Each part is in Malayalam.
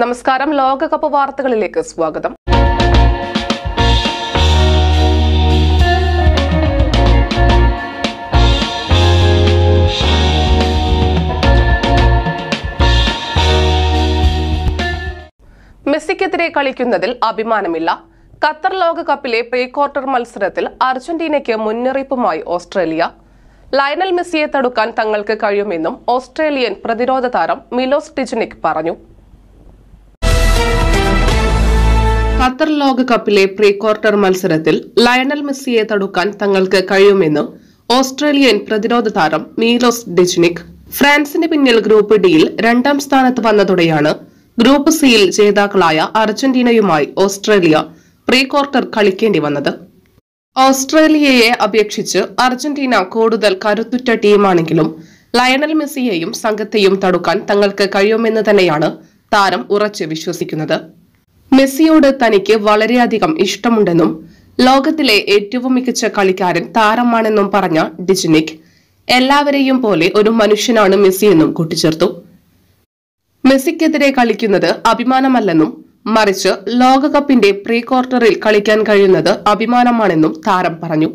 നമസ്കാരം. ലോകകപ്പ് വാർത്തകളിലേക്ക് സ്വാഗതം. മെസ്സിക്കെതിരെ കളിക്കുന്നതിൽ അഭിമാനമില്ല. ഖത്തർ ലോകകപ്പിലെ പ്രീ ക്വാർട്ടർ മത്സരത്തിൽ അർജന്റീനയ്ക്ക് മുന്നറിയിപ്പുമായി ഓസ്ട്രേലിയ. ലയനൽ മെസ്സിയെ തടുക്കാൻ തങ്ങൾക്ക് കഴിയുമെന്നും ഓസ്ട്രേലിയൻ പ്രതിരോധ താരം മിലോസ് ടിജനിക് പറഞ്ഞു. ഖത്തർ ലോകകപ്പിലെ പ്രീ ക്വാർട്ടർ മത്സരത്തിൽ ലയണൽ മെസ്സിയെ തടുക്കാൻ തങ്ങൾക്ക് കഴിയുമെന്ന് ഓസ്ട്രേലിയൻ പ്രതിരോധ താരം മീലോസ് ഡിജ്നിക്. ഫ്രാൻസിന് പിന്നിൽ ഗ്രൂപ്പ് ഡിയിൽ രണ്ടാം സ്ഥാനത്ത് വന്നതോടെയാണ് ഗ്രൂപ്പ് സിയിൽ ജേതാക്കളായ അർജന്റീനയുമായി ഓസ്ട്രേലിയ പ്രീ ക്വാർട്ടർ കളിക്കേണ്ടി വന്നത്. ഓസ്ട്രേലിയയെ അപേക്ഷിച്ച് അർജന്റീന കൂടുതൽ കരുത്തുറ്റ ടീമാണെങ്കിലും ലയണൽ മെസ്സിയെയും സംഘത്തെയും തടുക്കാൻ തങ്ങൾക്ക് കഴിയുമെന്ന് തന്നെയാണ് താരം ഉറച്ച് വിശ്വസിക്കുന്നത്. മെസ്സിയോട് തനിക്ക് വളരെയധികം ഇഷ്ടമുണ്ടെന്നും ലോകത്തിലെ ഏറ്റവും മികച്ച കളിക്കാരൻ താരമാണെന്നും പറഞ്ഞ ഡിജിനിക്. എല്ലാവരെയും പോലെ ഒരു മനുഷ്യനാണ് മെസ്സിയെന്നും കൂട്ടിച്ചേർത്തു. മെസ്സിക്കെതിരെ കളിക്കുന്നത് അഭിമാനമല്ലെന്നും മറിച്ച് ലോകകപ്പിന്റെ പ്രീ ക്വാർട്ടറിൽ കളിക്കാൻ കഴിയുന്നത് അഭിമാനമാണെന്നും താരം പറഞ്ഞു.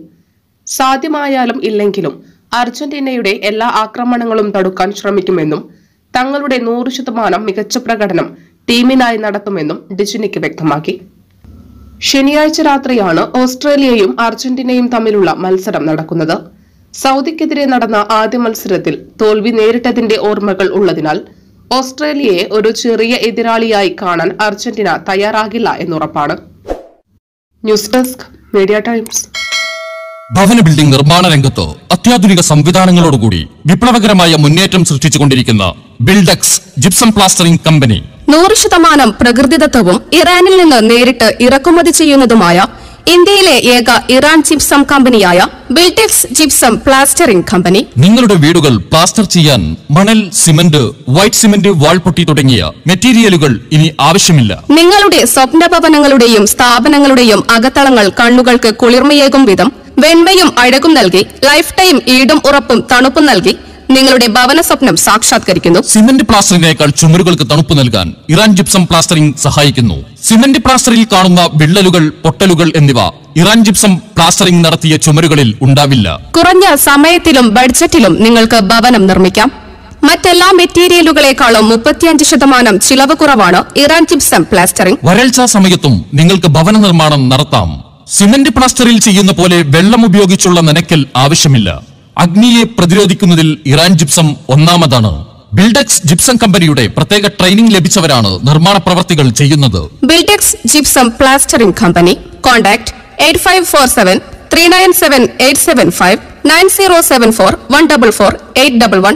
സാധ്യമായാലും ഇല്ലെങ്കിലും അർജന്റീനയുടെ എല്ലാ ആക്രമണങ്ങളും തടുക്കാൻ ശ്രമിക്കുമെന്നും തങ്ങളുടെ നൂറ് ശതമാനം മികച്ച പ്രകടനം ടീമിനായി നടത്തുമെന്നും ഡിജിനിക്ക് വ്യക്തമാക്കി. ശനിയാഴ്ച രാത്രിയാണ് ഓസ്ട്രേലിയയും അർജന്റീനയും തമ്മിലുള്ള മത്സരം നടക്കുന്നത്. സൗദിക്കെതിരെ നടന്ന ആദ്യ മത്സരത്തിൽ തോൽവി നേരിട്ടതിന്റെ ഓർമ്മകൾ ഉള്ളതിനാൽ ഓസ്ട്രേലിയയെ ഒരു ചെറിയ എതിരാളിയായി കാണാൻ അർജന്റീന തയ്യാറാകില്ല എന്നുറപ്പാണ്. News Desk Media Times. ഭവന ബിൽഡിംഗ് നിർമ്മാണ രംഗത്ത് അത്യാധുനിക സംവിധാനങ്ങളോടുകൂടി വിപ്ലവകരമായ മുന്നേറ്റം സൃഷ്ടിച്ചുകൊണ്ടിരിക്കുന്ന ബിൽഡക്സ് ജിപ്സം പ്ലാസ്റ്ററിംഗ് കമ്പനി. നൂറ് ശതമാനം പ്രകൃതിദത്തവും ഇറാനിൽ നിന്ന് നേരിട്ട് ഇറക്കുമതി ചെയ്യുന്നതുമായ ഇന്ത്യയിലെ ഏക ഇറാൻ ജിപ്സം കമ്പനിയായ ബിൽടെക്സ് ജിപ്സം പ്ലാസ്റ്ററിംഗ് കമ്പനി. നിങ്ങളുടെ വീടുകൾ പ്ലാസ്റ്റർ ചെയ്യാൻ മണൽ സിമന്റ് വൈറ്റ് സിമന്റ് വാൾപൊട്ടി തുടങ്ങിയ മെറ്റീരിയലുകൾ ഇനി ആവശ്യമില്ല. നിങ്ങളുടെ സ്വപ്ന ഭവനങ്ങളുടെയും സ്ഥാപനങ്ങളുടെയും അകത്തളങ്ങൾ കണ്ണുകൾക്ക് കുളിർമയേകും വിധം വെണ്മയും അഴകും നൽകി ലൈഫ് ടൈം ഈടും ഉറപ്പും തണുപ്പും നൽകി നിങ്ങളുടെ ഭവന സ്വപ്നം സാക്ഷാത്കരിക്കുന്നു. സിമന്റ് പ്ലാസ്റ്ററിനേക്കാൾ ചുമരുകൾക്ക് തണുപ്പ് നൽകാൻ ഇറാൻ ജിപ്സം പ്ലാസ്റ്ററിംഗ് സഹായിക്കുന്നു. സിമന്റ് പ്ലാസ്റ്ററിൽ കാണുന്ന വിള്ളലുകൾ പൊട്ടലുകൾ എന്നിവ ഇറാൻ ജിപ്സം പ്ലാസ്റ്ററിംഗ് നടത്തിയ ചുമരുകളിൽ ഉണ്ടാവില്ല. കുറഞ്ഞ സമയത്തിലും ബഡ്ജറ്റിലും നിങ്ങൾക്ക് ഭവനം നിർമ്മിക്കാം. മറ്റെല്ലാ മെറ്റീരിയലുകളെക്കാളും മുപ്പത്തിയഞ്ച് ശതമാനം ചിലവ് കുറവാണ് ഇറാൻ ജിപ്സം പ്ലാസ്റ്ററിംഗ്. വരൾച്ചാ സമയത്തും നിങ്ങൾക്ക് ഭവന നിർമ്മാണം നടത്താം. സിമന്റ് പ്ലാസ്റ്ററിൽ ചെയ്യുന്ന പോലെ വെള്ളം ഉപയോഗിച്ചുള്ള നനയ്ക്കൽ ആവശ്യമില്ല. അഗ്നിയെ പ്രതിരോധിക്കുന്നതിൽ ഇറാൻ ജിപ്സം ഒന്നാമതാണ്. ബിൽഡെക്സ് ജിപ്സം കമ്പനിയുടെ പ്രത്യേക ട്രെയിനിംഗ് ലഭിച്ചവരാണ് നിർമ്മാണ പ്രവർത്തികൾ ചെയ്യുന്നത്. Buildex gypsum plastering company. Contact eight five four seven three nine seven eight seven five nine zero seven four one double four eight double one